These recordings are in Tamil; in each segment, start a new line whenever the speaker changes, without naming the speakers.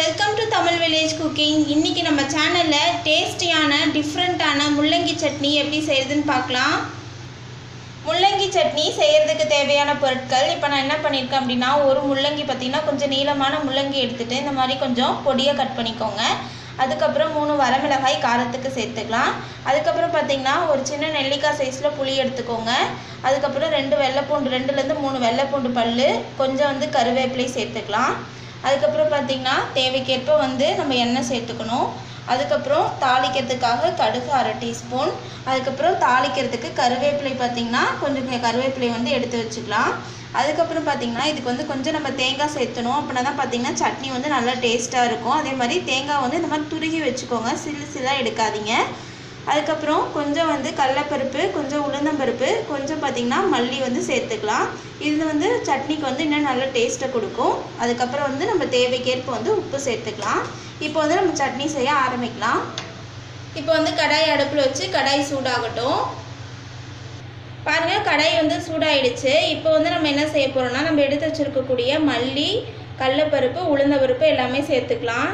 Welcome to Tamil village cooking இன்றைக்கி நம்ம சேனலில் டேஸ்டியான டிஃப்ரெண்ட்டான முள்ளங்கி சட்னி எப்படி செய்யறதுன்னு பார்க்கலாம். முள்ளங்கி சட்னி செய்கிறதுக்கு தேவையான பொருட்கள் இப்போ நான் என்ன பண்ணியிருக்கேன் அப்படின்னா ஒரு முள்ளங்கி பார்த்தீங்கன்னா கொஞ்சம் நீளமான முள்ளங்கி எடுத்துகிட்டு இந்த மாதிரி கொஞ்சம் பொடியாக கட் பண்ணிக்கோங்க. அதுக்கப்புறம் மூணு வரமிளகாய் காரத்துக்கு சேர்த்துக்கலாம். அதுக்கப்புறம் பார்த்தீங்கன்னா ஒரு சின்ன நெல்லிக்காய் சைஸில் புளி எடுத்துக்கோங்க. அதுக்கப்புறம் ரெண்டு வெள்ளைப்பூண்டு ரெண்டுலேருந்து மூணு வெள்ளைப்பூண்டு பல் கொஞ்சம் வந்து கருவேப்பிலை சேர்த்துக்கலாம். அதுக்கப்புறம் பார்த்திங்கன்னா தேவைக்கேற்ப வந்து நம்ம எண்ணெய் சேர்த்துக்கணும். அதுக்கப்புறம் தாளிக்கிறதுக்காக கடுகு அரை டீஸ்பூன். அதுக்கப்புறம் தாளிக்கிறதுக்கு கருவேப்பிலை பார்த்திங்கன்னா கொஞ்சம் கருவேப்பிலை வந்து எடுத்து வச்சுக்கலாம். அதுக்கப்புறம் பார்த்திங்கன்னா இதுக்கு வந்து கொஞ்சம் நம்ம தேங்காய் சேர்த்தணும். அப்படின்னா தான் பார்த்திங்கன்னா சட்னி வந்து நல்லா டேஸ்ட்டாக இருக்கும். அதே மாதிரி தேங்காய் வந்து இந்த மாதிரி துருகி வச்சுக்கோங்க. சில்லு சில்லாக எடுக்காதீங்க. அதுக்கப்புறம் கொஞ்சம் வந்து கடலப்பருப்பு கொஞ்சம் உளுந்தம்பருப்பு கொஞ்சம் பார்த்திங்கன்னா மல்லி வந்து சேர்த்துக்கலாம். இது வந்து சட்னிக்கு வந்து இன்னும் நல்ல டேஸ்ட்டை கொடுக்கும். அதுக்கப்புறம் வந்து நம்ம தேவைக்கேற்ப வந்து உப்பு சேர்த்துக்கலாம். இப்போ வந்து நம்ம சட்னி செய்ய ஆரம்பிக்கலாம். இப்போ வந்து கடாய் அடுப்பில் வச்சு கடாய் சூடாகட்டும். பாருங்கள் கடாய் வந்து சூடாயிடுச்சு. இப்போ வந்து நம்ம என்ன செய்ய போகிறோம்னா நம்ம எடுத்து வச்சுருக்கக்கூடிய மல்லி கடலப்பருப்பு உளுந்தப்பருப்பு எல்லாமே சேர்த்துக்கலாம்.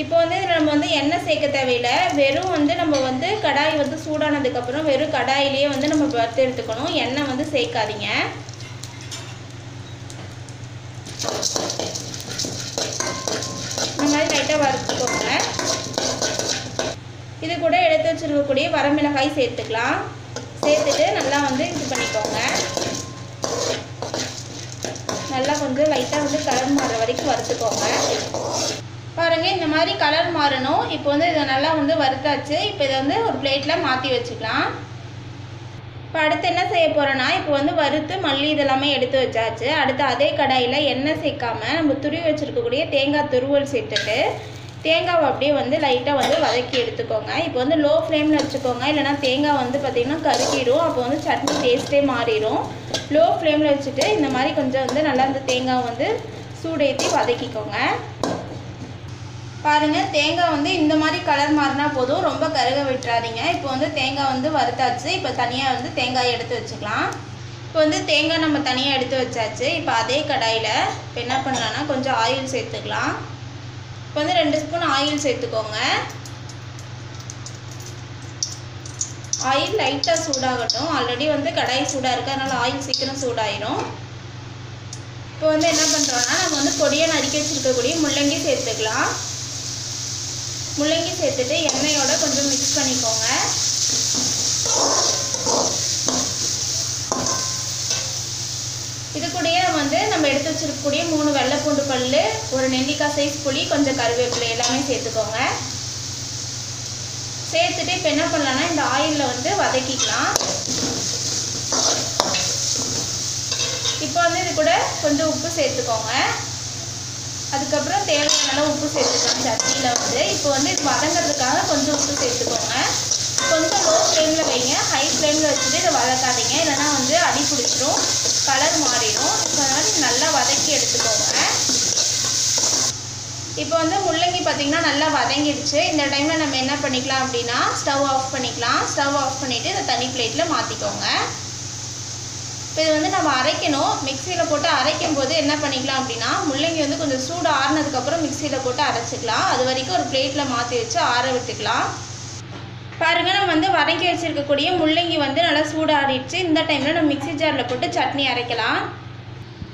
இப்போ வந்து இதில் நம்ம வந்து எண்ணெய் சேர்க்க தேவையில்லை. வெறும் வந்து நம்ம வந்து கடாய் வந்து சூடானதுக்கப்புறம் வெறும் கடாயிலேயே வந்து நம்ம வறுத்து எடுத்துக்கணும். எண்ணெய் வந்து சேர்க்காதீங்க. இந்த மாதிரி லைட்டாக வறுத்துக்கோங்க. இது கூட எடுத்து வச்சுருக்கக்கூடிய வரமிளகாய் சேர்த்துக்கலாம். சேர்த்துட்டு நல்லா வந்து இது பண்ணிக்கோங்க. நல்லா கொஞ்சம் லைட்டாக வந்து கலர் மாற வரைக்கும் வறுத்துக்கோங்க. பாருங்கள் இந்த மாதிரி கலர் மாறணும். இப்போ வந்து இதை நல்லா வந்து வறுத்தாச்சு. இப்போ இதை வந்து ஒரு பிளேட்டில் மாற்றி வச்சுக்கலாம். இப்போ அடுத்து என்ன செய்ய போகிறோன்னா இப்போ வந்து வறுத்து மல்லி இதெல்லாமே எடுத்து வச்சாச்சு. அடுத்து அதே கடாயில் எண்ணெய் சேர்க்காம நம்ம துருவி வச்சுருக்கக்கூடிய தேங்காய் துருவல் சேர்த்துட்டு தேங்காவை அப்படியே வந்து லைட்டாக வந்து வதக்கி எடுத்துக்கோங்க. இப்போ வந்து லோ ஃப்ளேமில் வச்சுக்கோங்க. இல்லைனா தேங்காய் வந்து பார்த்திங்கன்னா கருக்கிடும் அப்போ வந்து சட்னி டேஸ்ட்டே மாறிடும். லோ ஃப்ளேமில் வச்சுட்டு இந்த மாதிரி கொஞ்சம் வந்து நல்லா இந்த தேங்காய் வந்து சூடேற்றி வதக்கிக்கோங்க. பாருங்கள் தேங்காய் வந்து இந்த மாதிரி கலர் மாறினா போதும். ரொம்ப கருக விட்டுறாதீங்க. இப்போ வந்து தேங்காய் வந்து வறுத்தாச்சு. இப்போ தனியாக வந்து தேங்காய் எடுத்து வச்சுக்கலாம். இப்போ வந்து தேங்காய் நம்ம தனியாக எடுத்து வச்சாச்சு. இப்போ அதே கடாயில் இப்போ என்ன பண்ணலான்னா கொஞ்சம் ஆயில் சேர்த்துக்கலாம். இப்போ வந்து ரெண்டு ஸ்பூன் ஆயில் சேர்த்துக்கோங்க. ஆயில் லைட்டாக சூடாகட்டும். ஆல்ரெடி வந்து கடாய் சூடாக இருக்குது அதனால் ஆயில் சீக்கிரம் சூடாயிரும். இப்போ வந்து என்ன பண்ணுறோன்னா நம்ம வந்து பொடியை நறுக்கி வச்சுருக்கக்கூடிய முள்ளங்கி சேர்த்துக்கலாம். முள்ளங்கி சேர்த்துட்டு எண்ணெயோட கொஞ்சம் மிக்ஸ் பண்ணிக்கோங்க. இது கூடயே வந்து நம்ம எடுத்து வச்சிருக்கக்கூடிய மூணு வெள்ளைப்பூண்டு பல் ஒரு நெல்லிக்காய் சைஸ் புளி கொஞ்சம் கருவேப்பிலை எல்லாமே சேர்த்துக்கோங்க. சேர்த்துட்டு இப்போ என்ன பண்ணலான்னா இந்த ஆயிலில் வந்து வதக்கிக்கலாம். இப்போ வந்து இது கூட கொஞ்சம் உப்பு சேர்த்துக்கோங்க. அதுக்கப்புறம் தேவையான அளவு உப்பு சேர்த்துக்கலாம். சட்னியில் வந்து. இப்போ வந்து இது வதங்கிறதுக்காக கொஞ்சம் உப்பு சேர்த்துக்கோங்க. கொஞ்சம் லோ ஃப்ளேமில் வைங்க ஹை ஃப்ளேமில் வச்சுட்டு இதை வதக்காதீங்க. இல்லைனா வந்து அடி பிடிச்சிரும். கலர் மாறிடும். இப்போ அதனால் நல்லா வதக்கி எடுத்துக்கோங்க. இப்போ வந்து முள்ளங்கி பார்த்திங்கன்னா நல்லா வதங்கிடுச்சு. இந்த டைமில் நம்ம என்ன பண்ணிக்கலாம் அப்படின்னா ஸ்டவ் ஆஃப் பண்ணிக்கலாம். ஸ்டவ் ஆஃப் பண்ணிவிட்டு இந்த தனி பிளேட்டில் மாற்றிக்கோங்க இது வந்து நம்ம அரைக்கணும். மிக்சியில் போட்டு அரைக்கும் போது என்ன பண்ணிக்கலாம் அப்படின்னா முள்ளங்கி வந்து கொஞ்சம் சூடு ஆறுனதுக்கப்புறம் மிக்சியில் போட்டு அரைச்சிக்கலாம். அது வரைக்கும் ஒரு பிளேட்டில் மாற்றி வச்சு ஆற விட்டுக்கலாம். பாருங்கள் நம்ம வந்து வதக்கி வச்சுருக்கக்கூடிய முள்ளங்கி வந்து நல்லா சூடாடிடுச்சு இந்த டைமில் நம்ம மிக்சி ஜாரில் போட்டு சட்னி அரைக்கலாம்.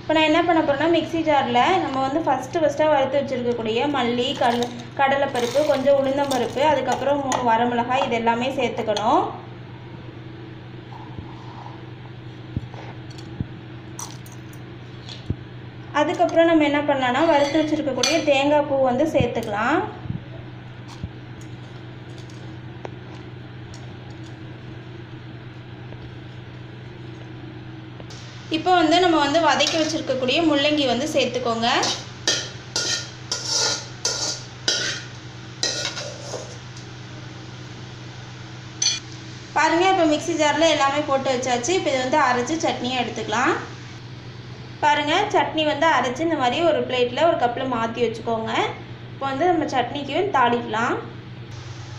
இப்போ நான் என்ன பண்ண போகிறேன்னா மிக்சி ஜாரில் நம்ம வந்து ஃபஸ்ட்டு ஃபஸ்ட்டாக வறுத்து வச்சுருக்கக்கூடிய மல்லி கடலை கடலைப்பருப்பு கொஞ்சம் உளுந்தம்பருப்பு அதுக்கப்புறம் மூணு வரமிளகாய் இது எல்லாமே சேர்த்துக்கணும். அதுக்கப்புறம் நம்ம என்ன பண்ணலாம்னா வறுத்து வச்சுருக்கக்கூடிய தேங்காய் பூ வந்து சேர்த்துக்கலாம். இப்போ வந்து நம்ம வந்து வதக்கி வச்சுருக்கக்கூடிய முள்ளங்கி வந்து சேர்த்துக்கோங்க. பாருங்கள் இப்போ மிக்சி ஜாரில் எல்லாமே போட்டு வச்சாச்சு. இப்போ இது வந்து அரைச்சி சட்னியாக எடுத்துக்கலாம். பாருங்கள் சட்னி வந்து அரைச்சி இந்த மாதிரி ஒரு பிளேட்டில் ஒரு கப்பில் மாற்றி வச்சுக்கோங்க. இப்போ வந்து நம்ம சட்னிக்கு தாளிக்கலாம்.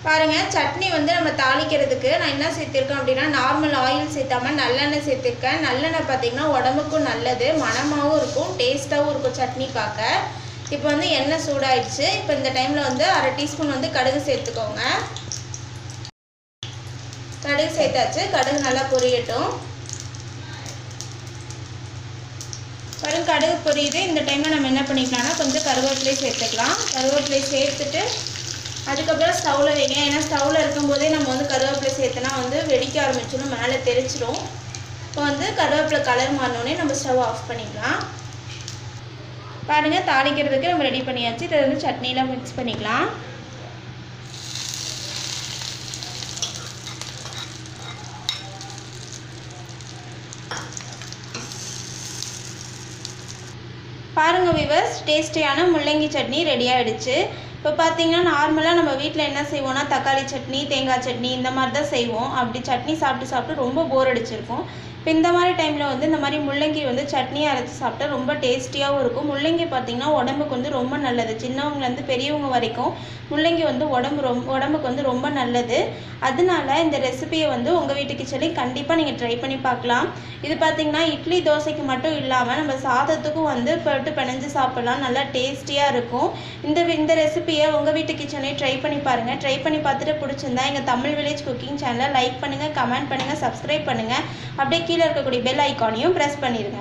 பாருங்கள் சட்னி வந்து நம்ம தாளிக்கிறதுக்கு நான் என்ன சேர்த்துருக்கேன் அப்படின்னா நார்மல் ஆயில் சேர்த்தாம நல்லெண்ணெய் சேர்த்துருக்கேன். நல்லெண்ணெய் பார்த்தீங்கன்னா உடம்புக்கும் நல்லது மணமாகவும் இருக்கும் டேஸ்ட்டாகவும் இருக்கும் சட்னி பார்க்க. இப்போ வந்து எண்ணெய் சூடாயிடுச்சு. இப்போ இந்த டைமில் வந்து அரை டீஸ்பூன் வந்து கடுகு சேர்த்துக்கோங்க. கடுகு சேர்த்தாச்சு. கடுகு நல்லா பொரியட்டும். பாருங்க கடுகு பொரியுது. இந்த டைமில் நம்ம என்ன பண்ணிக்கலாம்னா கொஞ்சம் கருவேப்பிலை சேர்த்துக்கலாம். கருவேப்பிலை சேர்த்துட்டு அதுக்கப்புறம் ஸ்டவ்வில் வைங்க. ஏன்னா ஸ்டவ்வில் இருக்கும்போதே நம்ம வந்து கருவேப்பிலை சேர்த்தனா வந்து வெடிக்க ஆரம்பிச்சிடும் மேலே தெரிச்சிடும் இப்போ வந்து கருவேப்பிலை கலர் மாறினோடனே நம்ம ஸ்டவ் ஆஃப் பண்ணிக்கலாம். பாருங்கள் தாளிக்கிறதுக்கு நம்ம ரெடி பண்ணியாச்சு. இதை வந்து சட்னிலாம் மிக்ஸ் பண்ணிக்கலாம். பாருங்கள் விவர்ஸ் டேஸ்டியான முள்ளங்கி சட்னி ரெடி ஆகிடுச்சு இப்போ பார்த்தீங்கன்னா நார்மலாக நம்ம வீட்டில் என்ன செய்வோம்னா தக்காளி சட்னி தேங்காய் சட்னி இந்த மாதிரி தான் செய்வோம். அப்படி சட்னி சாப்பிட்டு சாப்பிட்டு ரொம்ப போர் அடிச்சிருக்கும். இப்போ இந்த மாதிரி டைமில் வந்து இந்த மாதிரி முள்ளங்கி வந்து சட்னி அரைச்சி சாப்பிட்டா ரொம்ப டேஸ்டியாகவும் இருக்கும். முள்ளங்கி பார்த்திங்கன்னா உடம்புக்கு வந்து ரொம்ப நல்லது. சின்னவங்கலேருந்து பெரியவங்க வரைக்கும் முள்ளங்கி வந்து உடம்பு ரொம்ப உடம்புக்கு வந்து ரொம்ப நல்லது. அதனால இந்த ரெசிபியை வந்து உங்கள் வீட்டு கிச்சன்லேயும் கண்டிப்பாக நீங்கள் ட்ரை பண்ணி பார்க்கலாம். இது பார்த்திங்கன்னா இட்லி தோசைக்கு மட்டும் இல்லாமல் நம்ம சாதத்துக்கும் வந்து போட்டு பிணைஞ்சு சாப்பிட்லாம். நல்லா டேஸ்டியாக இருக்கும். இந்த இந்த ரெசிபியை உங்கள் வீட்டு கிச்சனே ட்ரை பண்ணி பாருங்கள் ட்ரை பண்ணி பார்த்துட்டு பிடிச்சிருந்தா எங்கள் தமிழ் வில்லேஜ் குக்கிங் சேனலை லைக் பண்ணுங்கள் கமெண்ட் பண்ணுங்கள் சப்ஸ்கிரைப் பண்ணுங்கள் அப்படியே கீழே இருக்கக்கூடிய பெல் ஐக்கானையும் ப்ரெஸ் பண்ணிடுங்க